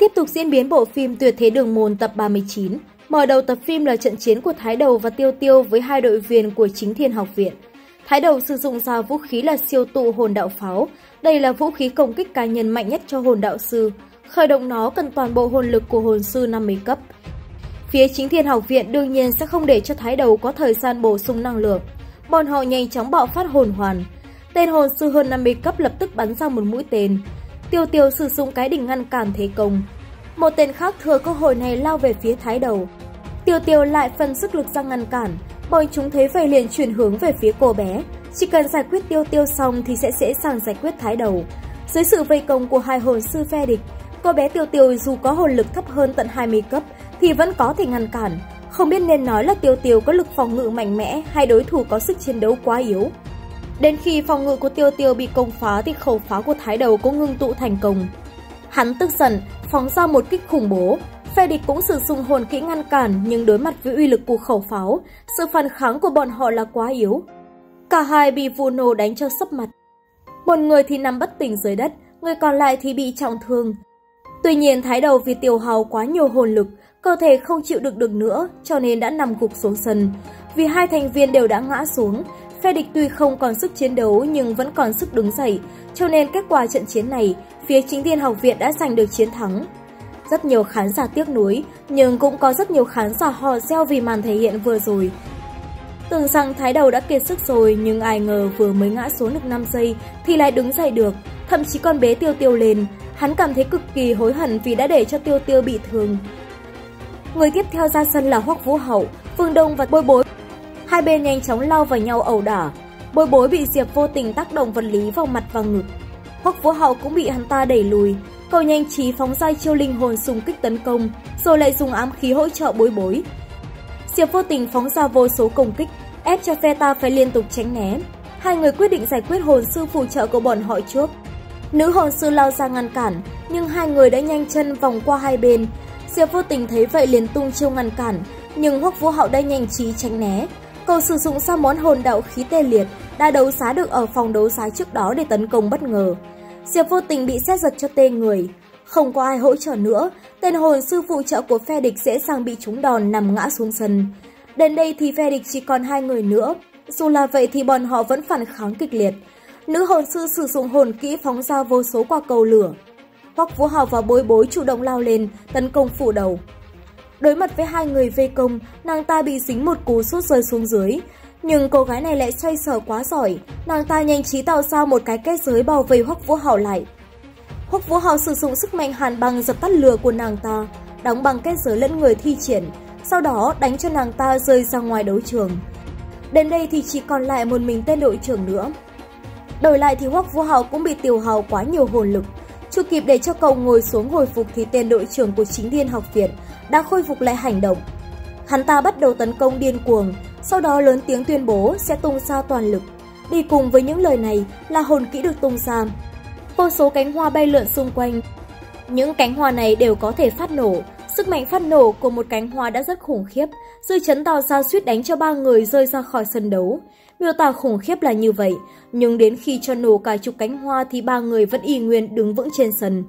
Tiếp tục diễn biến bộ phim Tuyệt thế đường môn tập 39. Mở đầu tập phim là trận chiến của Thái Đầu và Tiêu Tiêu với hai đội viên của chính thiên học viện. Thái Đầu sử dụng ra vũ khí là siêu tụ hồn đạo pháo. Đây là vũ khí công kích cá nhân mạnh nhất cho hồn đạo sư. Khởi động nó cần toàn bộ hồn lực của hồn sư 50 cấp. Phía chính thiên học viện đương nhiên sẽ không để cho Thái Đầu có thời gian bổ sung năng lượng. Bọn họ nhanh chóng bạo phát hồn hoàn. Tên hồn sư hơn 50 cấp lập tức bắn ra một mũi tên. Tiêu Tiêu sử dụng cái đỉnh ngăn cản thế công. Một tên khác thừa cơ hội này lao về phía Thái Đầu. Tiêu Tiêu lại phân sức lực ra ngăn cản, bọn chúng thấy vậy liền chuyển hướng về phía cô bé. Chỉ cần giải quyết Tiêu Tiêu xong thì sẽ dễ dàng giải quyết Thái Đầu. Dưới sự vây công của hai hồn sư phe địch, cô bé Tiêu Tiêu dù có hồn lực thấp hơn tận 20 cấp thì vẫn có thể ngăn cản. Không biết nên nói là Tiêu Tiêu có lực phòng ngự mạnh mẽ hay đối thủ có sức chiến đấu quá yếu. Đến khi phòng ngự của Tiêu Tiêu bị công phá thì khẩu pháo của Thái Đầu cũng ngưng tụ thành công. Hắn tức giận, phóng ra một kích khủng bố. Phe địch cũng sử dụng hồn kỹ ngăn cản nhưng đối mặt với uy lực của khẩu pháo, sự phản kháng của bọn họ là quá yếu. Cả hai bị vụ nổ đánh cho sấp mặt. Một người thì nằm bất tỉnh dưới đất, người còn lại thì bị trọng thương. Tuy nhiên thái đầu vì tiêu hào quá nhiều hồn lực, cơ thể không chịu được được nữa cho nên đã nằm gục xuống sân. Vì hai thành viên đều đã ngã xuống, phe địch tuy không còn sức chiến đấu nhưng vẫn còn sức đứng dậy, cho nên kết quả trận chiến này, phía chính thiên học viện đã giành được chiến thắng. Rất nhiều khán giả tiếc nuối, nhưng cũng có rất nhiều khán giả hò reo vì màn thể hiện vừa rồi. Tưởng rằng thái đầu đã kiệt sức rồi nhưng ai ngờ vừa mới ngã xuống được 5 giây thì lại đứng dậy được, thậm chí con bé tiêu tiêu lên. Hắn cảm thấy cực kỳ hối hận vì đã để cho tiêu tiêu bị thương. Người tiếp theo ra sân là Hoắc Vũ Hậu, Phương Đông và Bôi Bối. Hai bên nhanh chóng lao vào nhau ẩu đả. Bối Bối bị Diệp vô tình tác động vật lý vào mặt và ngực. Hoắc Vũ Hậu cũng bị hắn ta đẩy lùi. Cậu nhanh trí phóng ra chiêu linh hồn xung kích tấn công, rồi lại dùng ám khí hỗ trợ Bối Bối. Diệp vô tình phóng ra vô số công kích, ép cho phe ta phải liên tục tránh né. Hai người quyết định giải quyết hồn sư phù trợ của bọn họ trước. Nữ hồn sư lao ra ngăn cản, nhưng hai người đã nhanh chân vòng qua hai bên, Diệp vô tình thấy vậy liền tung chiêu ngăn cản, nhưng Hoắc Vũ Hậu đã nhanh trí tránh né. Cậu sử dụng ra món hồn đạo khí tê liệt đã đấu giá được ở phòng đấu giá trước đó để tấn công bất ngờ. Diệp vô tình bị xét giật cho tê người. Không có ai hỗ trợ nữa, tên hồn sư phụ trợ của phe địch dễ dàng bị trúng đòn nằm ngã xuống sân. Đến đây thì phe địch chỉ còn hai người nữa. Dù là vậy thì bọn họ vẫn phản kháng kịch liệt. Nữ hồn sư sử dụng hồn kỹ phóng ra vô số quả cầu lửa. Hoắc Vũ Hào và bối bối chủ động lao lên, tấn công phủ đầu. Đối mặt với hai người vây công, nàng ta bị dính một cú sút rơi xuống dưới. Nhưng cô gái này lại xoay sở quá giỏi, nàng ta nhanh trí tạo ra một cái kết giới bao vây Hoắc Vũ Hào lại. Hoắc Vũ Hào sử dụng sức mạnh hàn băng dập tắt lửa của nàng ta, đóng bằng kết giới lẫn người thi triển, sau đó đánh cho nàng ta rơi ra ngoài đấu trường. Đến đây thì chỉ còn lại một mình tên đội trưởng nữa. Đổi lại thì Hoắc Vũ Hào cũng bị tiêu hào quá nhiều hồn lực, chưa kịp để cho cậu ngồi xuống hồi phục thì tên đội trưởng của chính thiên học viện đã khôi phục lại hành động. Hắn ta bắt đầu tấn công điên cuồng, sau đó lớn tiếng tuyên bố sẽ tung ra toàn lực. Đi cùng với những lời này là hồn kỹ được tung ra. Vô số cánh hoa bay lượn xung quanh. Những cánh hoa này đều có thể phát nổ. Sức mạnh phát nổ của một cánh hoa đã rất khủng khiếp, dư chấn tạo ra suýt đánh cho ba người rơi ra khỏi sân đấu. Miêu tả khủng khiếp là như vậy, nhưng đến khi cho nổ cả chục cánh hoa thì ba người vẫn y nguyên đứng vững trên sân.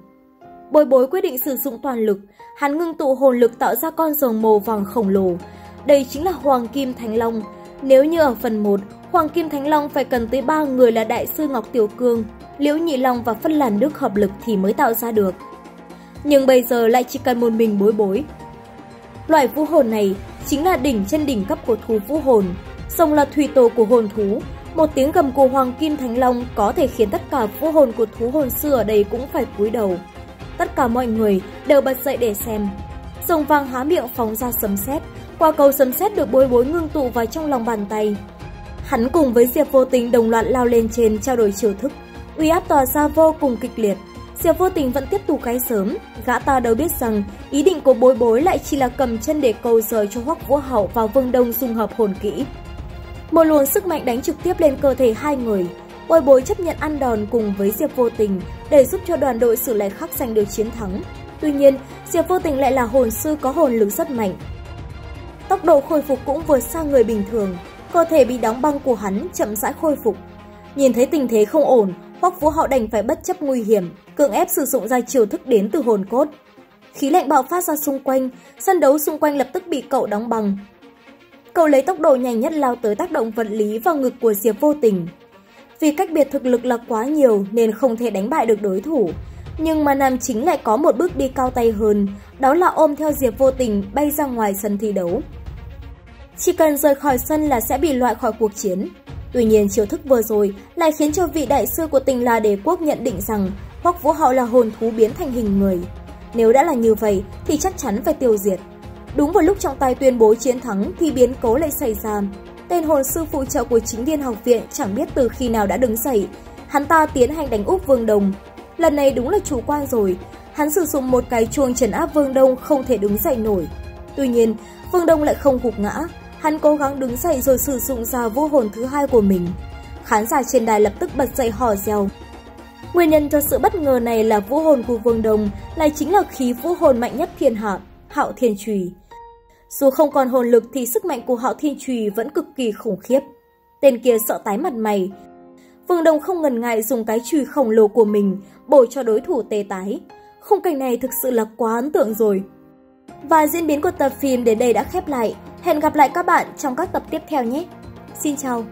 Bồi bối quyết định sử dụng toàn lực, hắn ngưng tụ hồn lực tạo ra con rồng màu vàng khổng lồ. Đây chính là Hoàng Kim Thánh Long. Nếu như ở phần 1, Hoàng Kim Thánh Long phải cần tới ba người là Đại sư Ngọc Tiểu Cương, Liễu Nhị Long và Phân Làn Đức hợp lực thì mới tạo ra được. Nhưng bây giờ lại chỉ cần một mình bối bối. Loại vũ hồn này chính là đỉnh trên đỉnh cấp của thú vũ hồn, Sông là thủy tổ của hồn thú, một tiếng gầm của Hoàng Kim Thánh Long có thể khiến tất cả vũ hồn của thú hồn xưa ở đây cũng phải cúi đầu. Tất cả mọi người đều bật dậy để xem. Rồng vàng há miệng phóng ra sấm sét, quả cầu sấm sét được bối bối ngưng tụ vào trong lòng bàn tay. Hắn cùng với Diệp Vô Tình đồng loạt lao lên trên trao đổi chiêu thức, uy áp tỏa ra vô cùng kịch liệt. Diệp Vô Tình vẫn tiếp tục cái sớm, gã ta đâu biết rằng ý định của bối bối lại chỉ là cầm chân để cầu rời cho Hoắc Vũ Hậu vào Vương Đông dung hợp hồn kỹ. Một luồng sức mạnh đánh trực tiếp lên cơ thể hai người. Bồi bối chấp nhận ăn đòn cùng với Diệp Vô Tình để giúp cho đoàn đội sử lại khắc giành được chiến thắng. Tuy nhiên, Diệp Vô Tình lại là hồn sư có hồn lực rất mạnh. Tốc độ khôi phục cũng vượt xa người bình thường, cơ thể bị đóng băng của hắn chậm rãi khôi phục. Nhìn thấy tình thế không ổn, Hoắc Vũ Hạo đành phải bất chấp nguy hiểm, cưỡng ép sử dụng ra chiêu thức đến từ hồn cốt. Khí lạnh bạo phát ra xung quanh, sân đấu xung quanh lập tức bị cậu đóng băng. Cậu lấy tốc độ nhanh nhất lao tới tác động vật lý vào ngực của Diệp vô tình. Vì cách biệt thực lực là quá nhiều nên không thể đánh bại được đối thủ. Nhưng mà nam chính lại có một bước đi cao tay hơn, đó là ôm theo Diệp vô tình bay ra ngoài sân thi đấu. Chỉ cần rời khỏi sân là sẽ bị loại khỏi cuộc chiến. Tuy nhiên chiêu thức vừa rồi lại khiến cho vị đại sư của tình là đế quốc nhận định rằng Hoắc Vũ hậu là hồn thú biến thành hình người. Nếu đã là như vậy thì chắc chắn phải tiêu diệt. Đúng vào lúc trọng tài tuyên bố chiến thắng thì biến cố lại xảy ra. Tên hồn sư phụ trợ của chính viên học viện chẳng biết từ khi nào đã đứng dậy. Hắn ta tiến hành đánh úp Vương Đồng. Lần này đúng là chủ quan rồi. Hắn sử dụng một cái chuông trấn áp Vương Đông không thể đứng dậy nổi. Tuy nhiên, Vương Đông lại không gục ngã. Hắn cố gắng đứng dậy rồi sử dụng ra vô hồn thứ hai của mình. Khán giả trên đài lập tức bật dậy hò reo. Nguyên nhân cho sự bất ngờ này là vũ hồn của Vương Đồng lại chính là khí vũ hồn mạnh nhất thiên hạ, Hạo Thiên Trùy. Dù không còn hồn lực thì sức mạnh của họ Thiên Trùy vẫn cực kỳ khủng khiếp. Tên kia sợ tái mặt mày. Vương đông không ngần ngại dùng cái chùy khổng lồ của mình bổ cho đối thủ tê tái. Khung cảnh này thực sự là quá ấn tượng rồi. Và diễn biến của tập phim đến đây đã khép lại. Hẹn gặp lại các bạn trong các tập tiếp theo nhé. Xin chào!